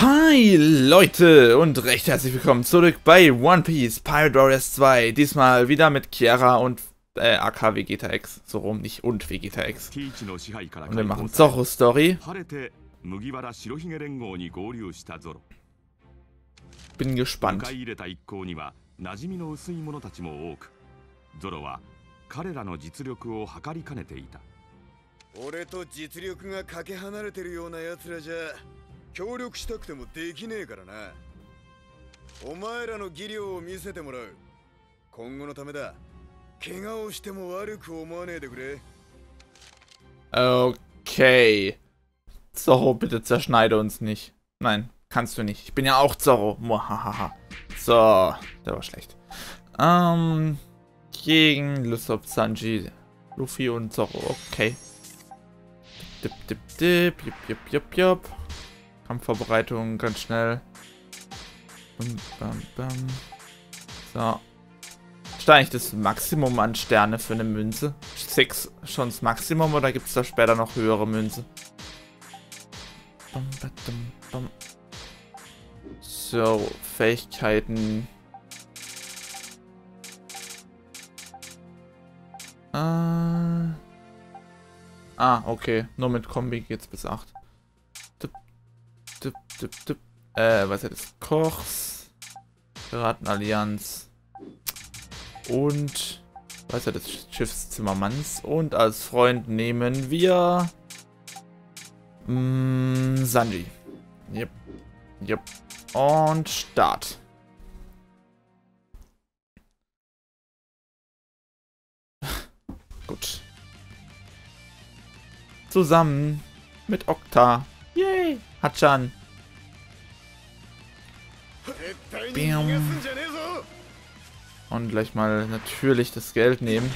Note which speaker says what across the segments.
Speaker 1: Hi Leute und recht herzlich willkommen zurück bei One Piece Pirate Warriors 2. Diesmal wieder mit Chiara und äh, AK Vegeta X. So rum, nicht und Vegeta X. Und wir machen Zorro Story. Bin gespannt. ゾロは彼らの実力を測りかねていた俺と実力がかけ離れてるような奴らじゃ 協力したくてもできねえからなお前らの技量を見せてもらう今後のためだ怪我をしても悪く思わねえでくれ Okay. Zorro, bitte zerschneide uns nicht. Nein, kannst du nicht. Ich bin ja auch Zorro. Muahaha. So, der war schlecht. Ähm, gegen Lysop, Sanji, Luffy und Zorro. Okay. Dip, dip, dip. Jupp, jupp, jupp, jupp. Kampfvorbereitung ganz schnell. Bam, bam, bam. So. Ist da eigentlich das Maximum an Sterne für eine Münze? Six schon das Maximum oder gibt es da später noch höhere Münze? Bam, bam. So, Fähigkeiten. Äh. Ah, okay. Nur mit Kombi geht's bis 8. Dip, dip. Äh, was das? Kochs. Piratenallianz. Und. Was das? Schiffszimmermanns. Und als Freund nehmen wir. Mh, mm, Sanji. Yep. Yep. Und Start. Gut. Zusammen mit Okta. Yay! Hachan. Bam. Und gleich mal natürlich das Geld nehmen.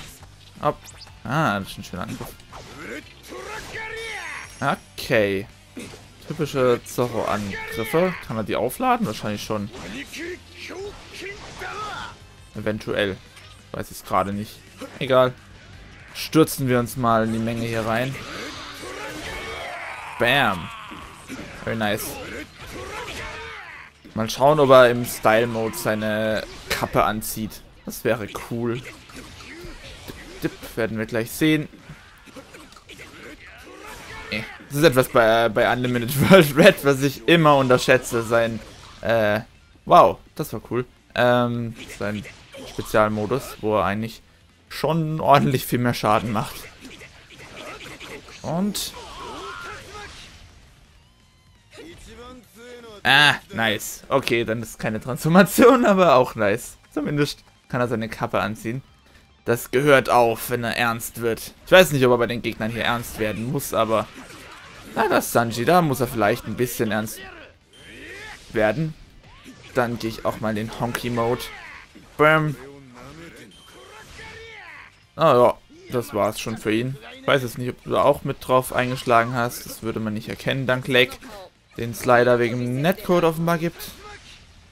Speaker 1: Ab. Ah, das ist ein schöner Angriff. Okay. Typische Zorro-Angriffe. Kann er die aufladen? Wahrscheinlich schon. Eventuell. Weiß ich es gerade nicht. Egal. Stürzen wir uns mal in die Menge hier rein. Bam. Very nice. Mal schauen, ob er im Style-Mode seine Kappe anzieht. Das wäre cool. Dip, dip, werden wir gleich sehen. Eh, das ist etwas bei, bei Unlimited World Red, was ich immer unterschätze. Sein, äh, wow, das war cool. Ähm, sein Spezialmodus, wo er eigentlich schon ordentlich viel mehr Schaden macht. Und Ah, nice. Okay, dann ist keine Transformation, aber auch nice. Zumindest kann er seine Kappe anziehen. Das gehört auf, wenn er ernst wird. Ich weiß nicht, ob er bei den Gegnern hier ernst werden muss, aber... Na, das Sanji, da muss er vielleicht ein bisschen ernst werden. Dann gehe ich auch mal in den Honky-Mode. Bam. Ah ja, das war's schon für ihn. Ich weiß jetzt nicht, ob du da auch mit drauf eingeschlagen hast. Das würde man nicht erkennen, dank Lake den Slider wegen Netcode offenbar gibt.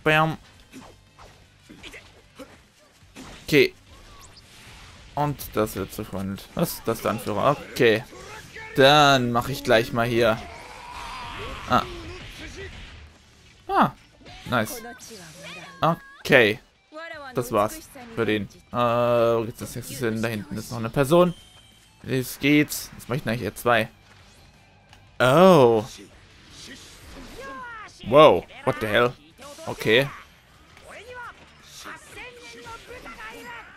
Speaker 1: Bam. Okay. Und das wird zerfreundet. Was ist das dann für... Okay. Dann mache ich gleich mal hier... Ah. Ah. Nice. Okay. Das war's für den. Äh, wo geht's das nächste hin? Da hinten ist noch eine Person. Es geht's. Was möchten eigentlich eher zwei? Oh. Wow, what the hell? Okay.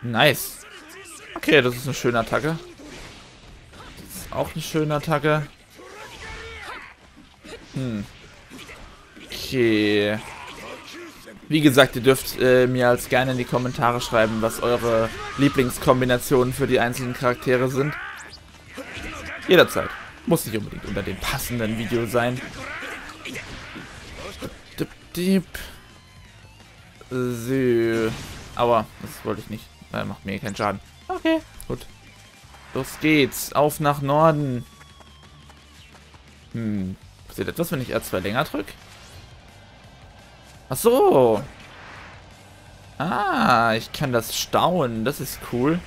Speaker 1: Nice. Okay, das ist eine schöne Attacke. Das ist auch eine schöne Attacke. Hm. Okay. Wie gesagt, ihr dürft äh, mir als gerne in die Kommentare schreiben, was eure Lieblingskombinationen für die einzelnen Charaktere sind. Jederzeit. Muss nicht unbedingt unter dem passenden Video sein. Dieb. So. Aua, das wollte ich nicht. Er macht mir keinen Schaden. Okay, gut. Los geht's. Auf nach Norden. Hm. Passiert etwas, wenn ich R2 länger drücke? Ach so. Ah, ich kann das stauen. Das ist cool.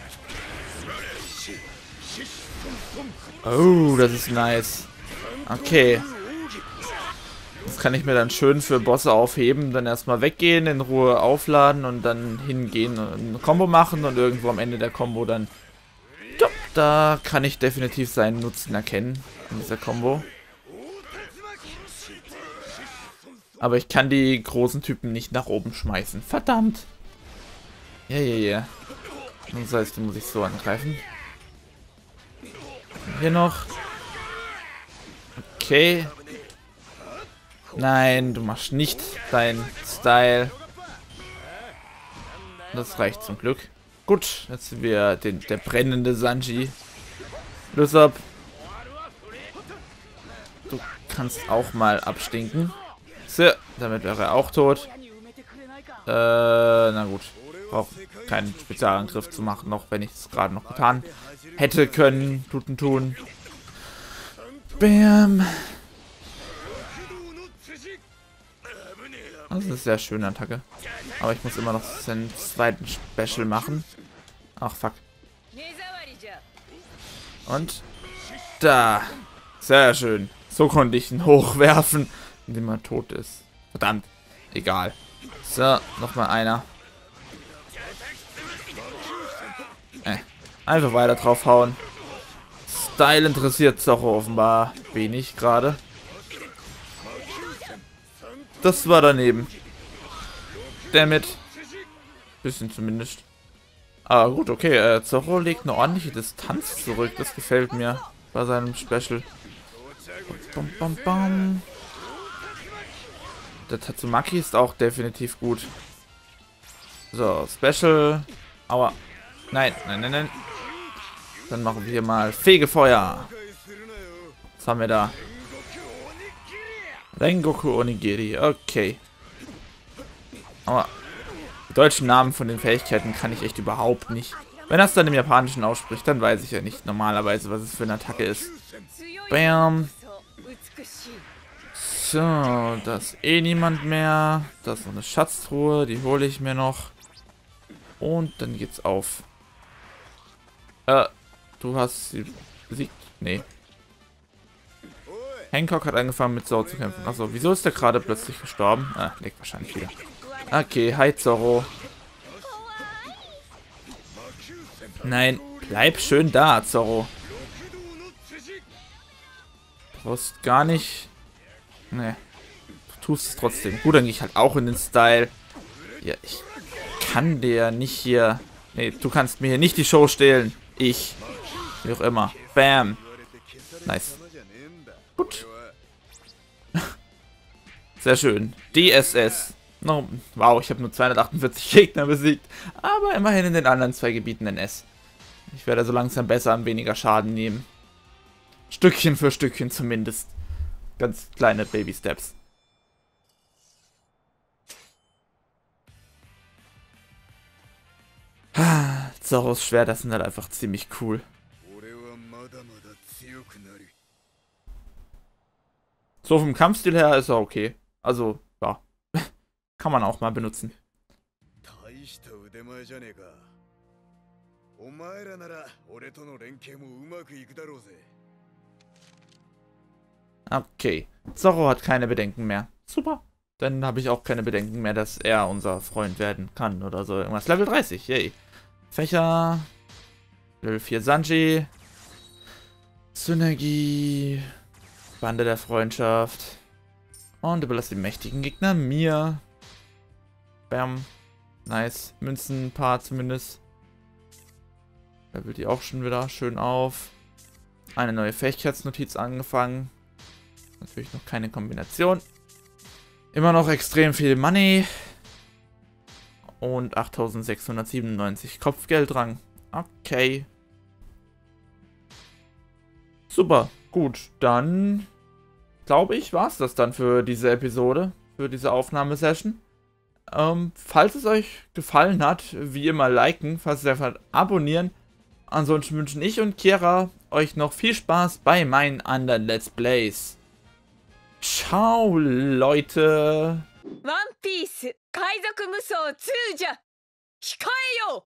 Speaker 1: Oh, das ist nice. Okay. Kann ich mir dann schön für Bosse aufheben, dann erstmal weggehen, in Ruhe aufladen und dann hingehen und eine Combo machen und irgendwo am Ende der Combo dann... Ja, da kann ich definitiv seinen Nutzen erkennen in dieser Combo. Aber ich kann die großen Typen nicht nach oben schmeißen. Verdammt! Ja, ja, ja. Das heißt, muss ich so angreifen. Hier noch. Okay. Nein, du machst nicht dein Style. Das reicht zum Glück. Gut, jetzt sind wir den, der brennende Sanji. Los ab. Du kannst auch mal abstinken. So, damit wäre er auch tot. Äh, na gut. Braucht keinen Spezialangriff zu machen, noch wenn ich es gerade noch getan hätte können. Tuten tun. Bam. Das ist eine sehr schöne Attacke. Aber ich muss immer noch seinen zweiten Special machen. Ach, fuck. Und da. Sehr schön. So konnte ich ihn hochwerfen, indem er tot ist. Verdammt. Egal. So, nochmal einer. Äh, einfach weiter draufhauen. Style interessiert doch offenbar wenig gerade. Das war daneben. Damit. Bisschen zumindest. Aber gut, okay. Äh, Zorro legt eine ordentliche Distanz zurück. Das gefällt mir bei seinem Special. Bam, bam, bam. Der Tatsumaki ist auch definitiv gut. So, Special. Aua. Nein, nein, nein, nein. Dann machen wir hier mal Fegefeuer. Was haben wir da? Rengoku Onigiri. Okay. Aber die deutschen Namen von den Fähigkeiten kann ich echt überhaupt nicht. Wenn das dann im Japanischen ausspricht, dann weiß ich ja nicht normalerweise, was es für eine Attacke ist. Bam. So, das ist eh niemand mehr. Das ist noch eine Schatztruhe, die hole ich mir noch. Und dann geht's auf. Äh, du hast sie besiegt? Nee. Hancock hat angefangen mit Zoro zu kämpfen. Achso, wieso ist der gerade plötzlich gestorben? Ah, leckt wahrscheinlich wieder. Okay, hi Zoro. Nein, bleib schön da, Zoro. Du brauchst gar nicht... Nee. Du tust es trotzdem. Gut, dann gehe ich halt auch in den Style. Ja, ich kann dir nicht hier... Nee, du kannst mir hier nicht die Show stehlen. Ich. Wie auch immer. Bam. Nice. Gut. Sehr schön. DSS. No, wow, ich habe nur 248 Gegner besiegt. Aber immerhin in den anderen zwei Gebieten ein S. Ich werde so langsam besser und weniger Schaden nehmen. Stückchen für Stückchen zumindest. Ganz kleine Baby-Steps. Zoros Schwert, das sind halt einfach ziemlich cool. So vom Kampfstil her ist er okay. Also, ja. Kann man auch mal benutzen. Okay. Zorro hat keine Bedenken mehr. Super. Dann habe ich auch keine Bedenken mehr, dass er unser Freund werden kann oder so. Irgendwas. Level 30, yay. Fächer. Level 4 Sanji. Synergie. Bande der Freundschaft. Und überlasse den mächtigen Gegner mir. Bam. Nice. Münzen ein paar zumindest. Level die auch schon wieder schön auf. Eine neue Fähigkeitsnotiz angefangen. Natürlich noch keine Kombination. Immer noch extrem viel Money. Und 8697 Kopfgeldrang. Okay. Super. Gut, dann glaube ich, war es das dann für diese Episode, für diese Aufnahmesession. Ähm, falls es euch gefallen hat, wie immer liken, falls es einfach abonnieren. Ansonsten wünschen ich und Kira euch noch viel Spaß bei meinen anderen Let's Plays. Ciao, Leute! One Piece 海賊無双2じゃ控えよ